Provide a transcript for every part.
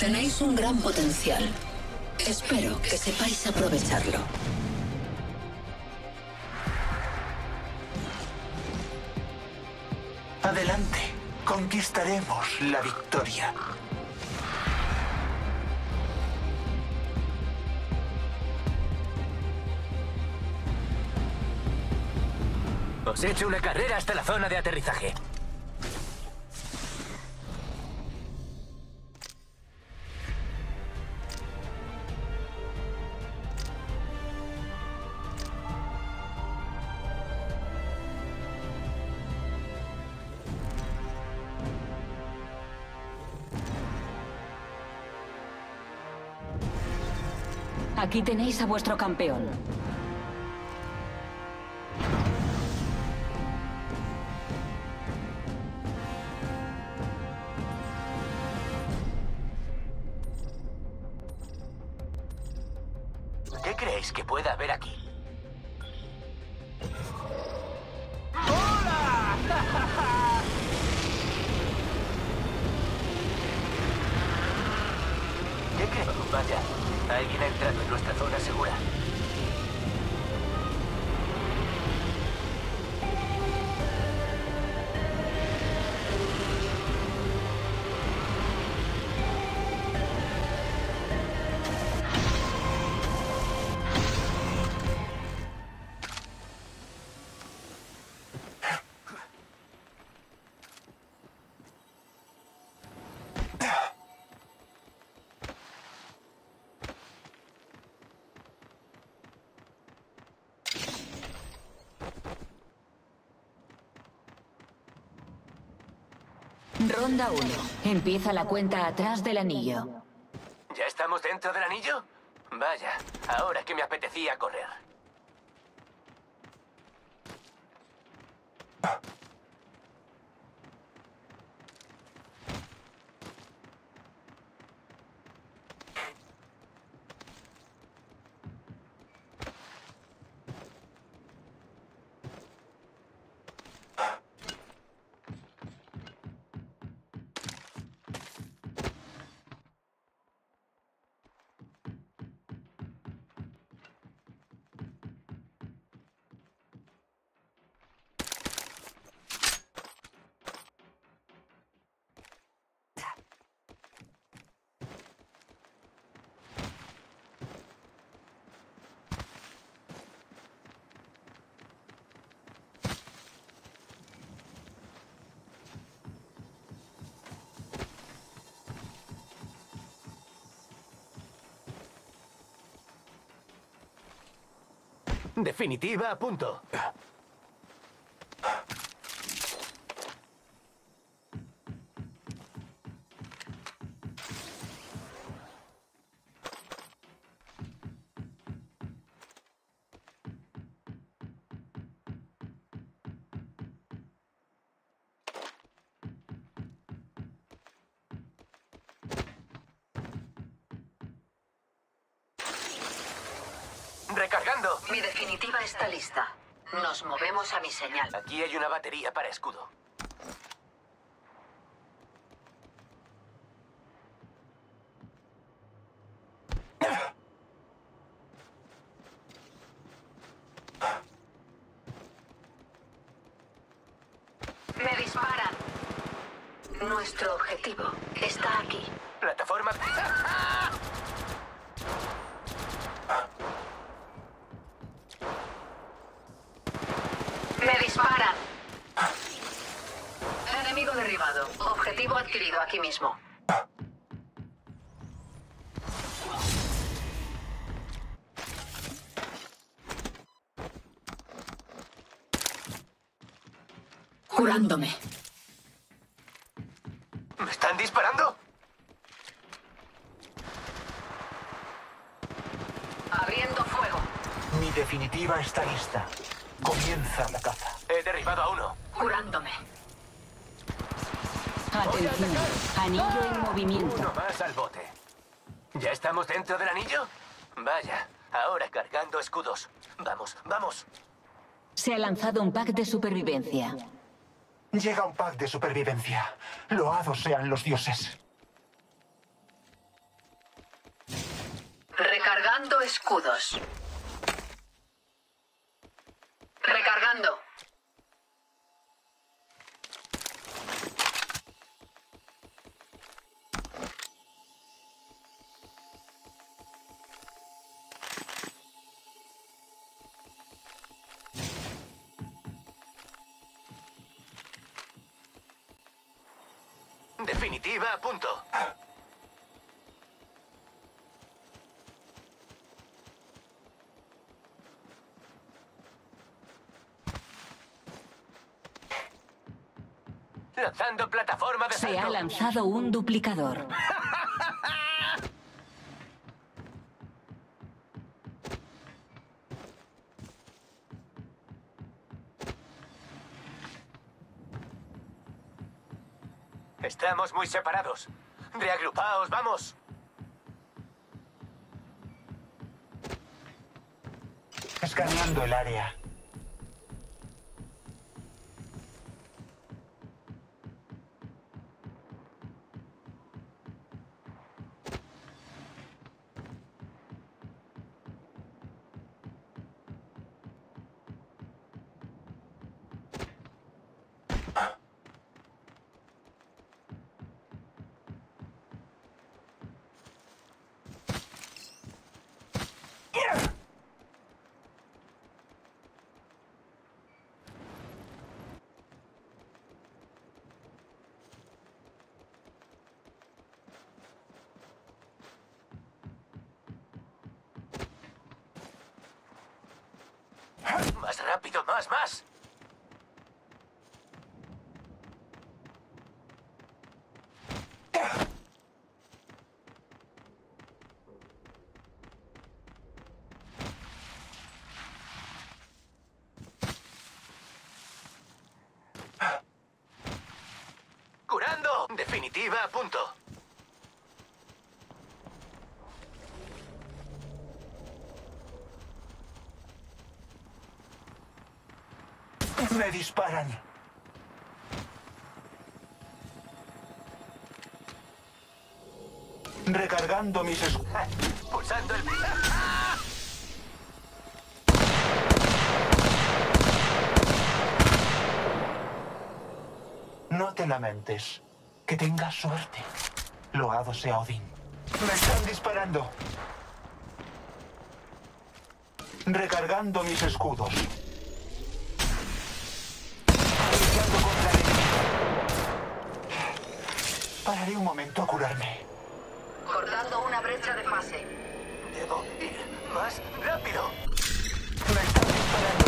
Tenéis un gran potencial. Espero que sepáis aprovecharlo. Adelante, conquistaremos la victoria. Os he hecho una carrera hasta la zona de aterrizaje. Aquí tenéis a vuestro campeón. Alguien ha entrado en nuestra zona segura. Ronda 1. Empieza la cuenta atrás del anillo. ¿Ya estamos dentro del anillo? Vaya, ahora que me apetecía correr. Definitiva, punto. Recargando. Mi definitiva está lista. Nos movemos a mi señal. Aquí hay una batería para escudo. Me disparan. Nuestro objetivo está aquí. Plataforma. Me disparan. Objetivo adquirido aquí mismo. Curándome. ¿Me están disparando? Abriendo fuego. Mi definitiva está lista. Comienza la caza. He derribado a uno. Curándome. Atención. Anillo en movimiento. Uno más al bote. ¿Ya estamos dentro del anillo? Vaya, ahora cargando escudos. Vamos, vamos. Se ha lanzado un pack de supervivencia. Llega un pack de supervivencia. Loados sean los dioses. Recargando escudos. Recargando. Definitiva a punto. Lanzando plataforma de Se ha lanzado un duplicador. Estamos muy separados. Reagrupaos, vamos. Escaneando el área. Más rápido, más, más. Curando. Definitiva punto. Me disparan. Recargando mis escudos. Pulsando el... No te lamentes. Que tengas suerte. Loado sea Odín. Me están disparando. Recargando mis escudos. Luchando contra el enemigo. Pararé un momento a curarme. Cortando una brecha de fase. Debo ir más rápido. Me están disparando.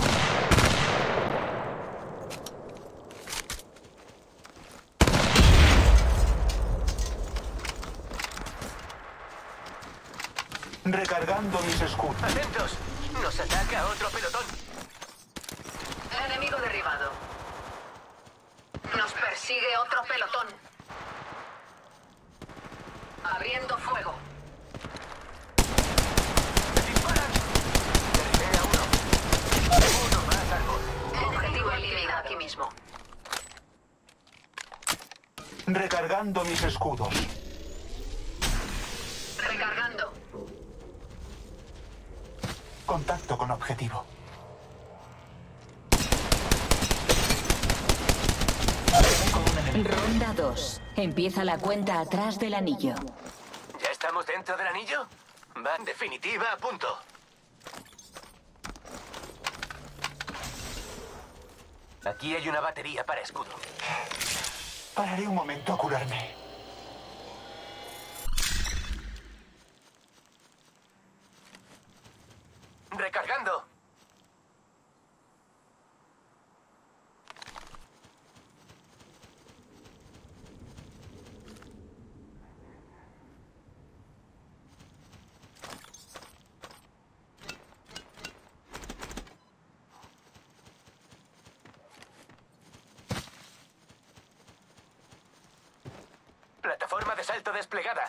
Recargando mis escudos. Atentos. Nos ataca otro pelotón. Enemigo derribado. Nos persigue otro pelotón. Abriendo fuego. ¡Disparan! Derribé a uno. Uno más al bote. Objetivo eliminado aquí mismo. Recargando mis escudos. Recargando. Contacto con objetivo. Ronda 2. Empieza la cuenta atrás del anillo. ¿Ya estamos dentro del anillo? Va en definitiva a punto. Aquí hay una batería para escudo. Pararé un momento a curarme. Recargando. Plataforma de salto desplegada.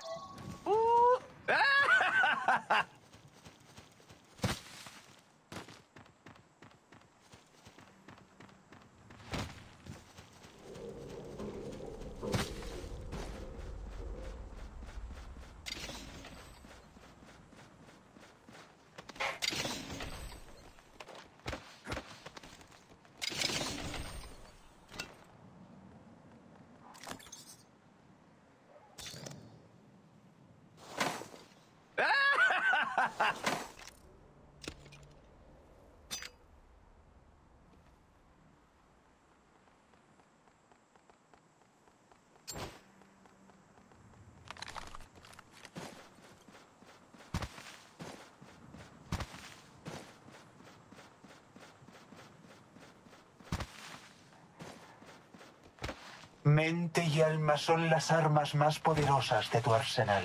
Mente y alma son las armas más poderosas de tu arsenal.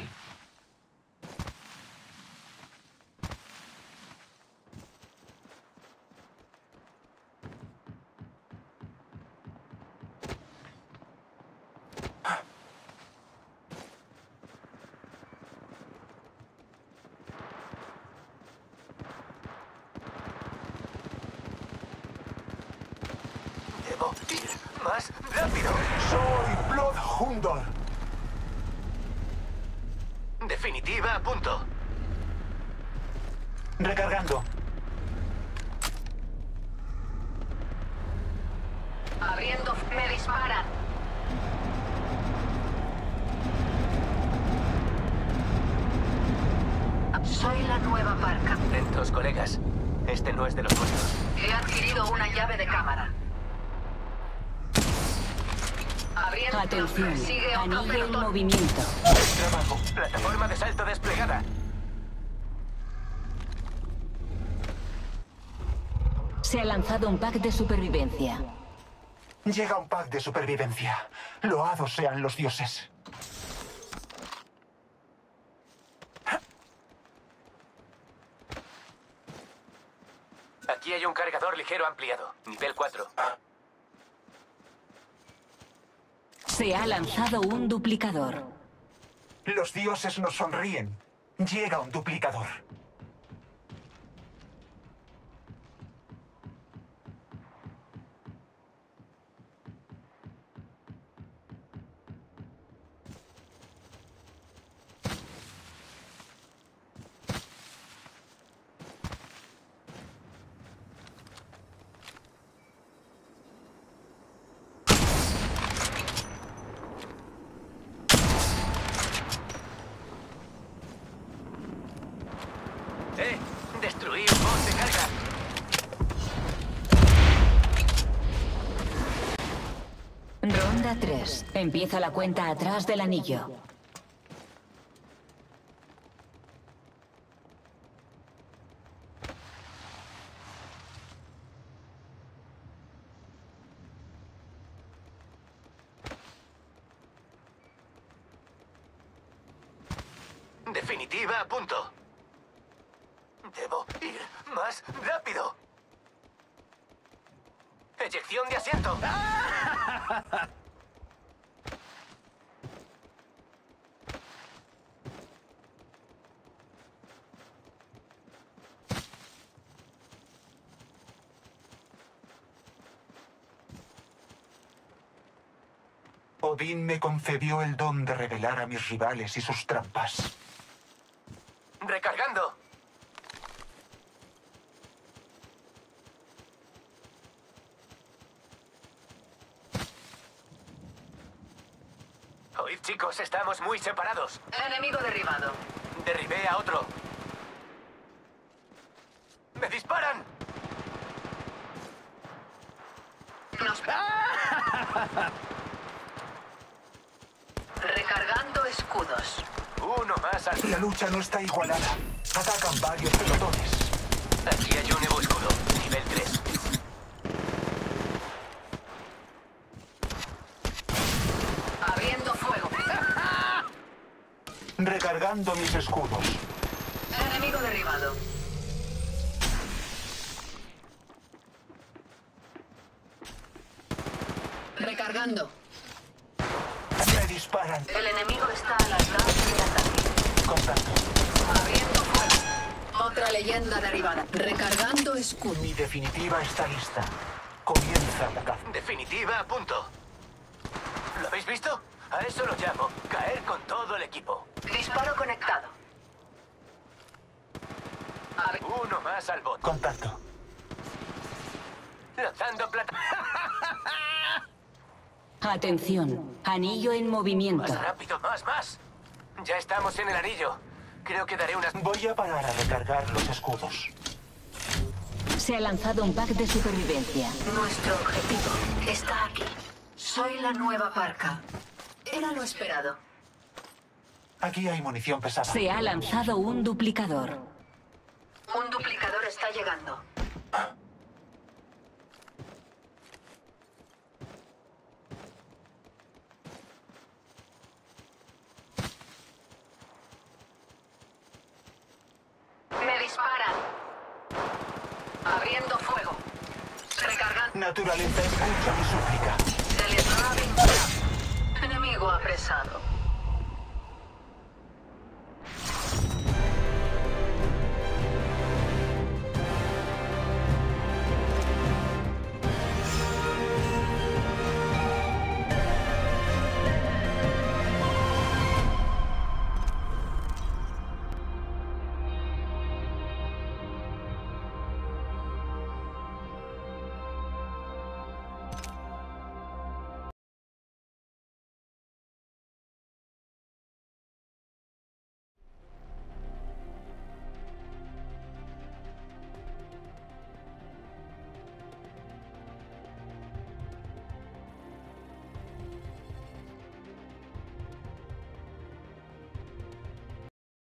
Debo ir más rápido. Soy Blood. Definitiva a punto. Recargando. Abriendo. Me disparan. Soy la nueva parca. Atentos, colegas. Este no es de los nuestros. He adquirido una llave de cámara. Atención, Sigue anillo en movimiento. Buen trabajo. Plataforma de salto desplegada. Se ha lanzado un pack de supervivencia. Llega un pack de supervivencia. Loados sean los dioses. Aquí hay un cargador ligero ampliado. Nivel 4. Se ha lanzado un duplicador. Los dioses nos sonríen. Llega un duplicador. 3. Empieza la cuenta atrás del anillo. Definitiva a punto. Debo ir más rápido. Eyección de asiento. Odín me concedió el don de revelar a mis rivales y sus trampas. Recargando. Oíd, chicos, estamos muy separados. Enemigo derribado. Derribé a otro. ¡Me disparan! Nos... Recargando escudos. Uno más al... La lucha no está igualada. Atacan varios pelotones. Aquí hay un nuevo escudo. Nivel 3. Abriendo fuego. Recargando mis escudos. Enemigo derribado. Recargando. Me disparan. El enemigo está al alcance del ataque. Contacto. Abriendo fuego. Otra leyenda derribada. Recargando escudo. Mi definitiva está lista. Comienza la caza. Definitiva a punto. ¿Lo habéis visto? A eso lo llamo caer con todo el equipo. Disparo conectado. Uno más al bot. Contacto. Lanzando plata. Atención, anillo en movimiento. Más rápido, más, más. Ya estamos en el anillo. Creo que daré unas... Voy a parar a recargar los escudos. Se ha lanzado un pack de supervivencia. Nuestro objetivo está aquí. Soy la nueva parca. Era lo esperado. Aquí hay munición pesada. Se ha lanzado un duplicador. Un duplicador está llegando. Me disparan. Abriendo fuego. Recargando. Naturaleza, escucha mi súplica. Se les va a vincular. Enemigo apresado.